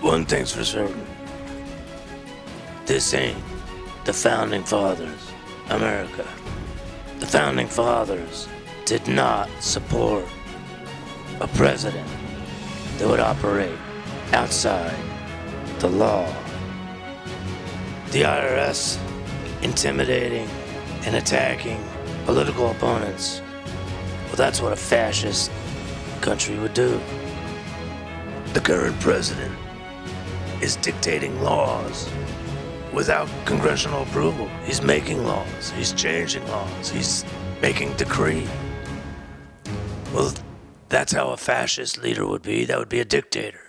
One thing's for certain. This ain't the founding fathers, America. The founding fathers did not support a president that would operate outside the law. The IRS intimidating and attacking political opponents. Well, that's what a fascist country would do. The current president is dictating laws without congressional approval. He's making laws, he's changing laws, he's making decree. Well, that's how a fascist leader would be. That would be a dictator.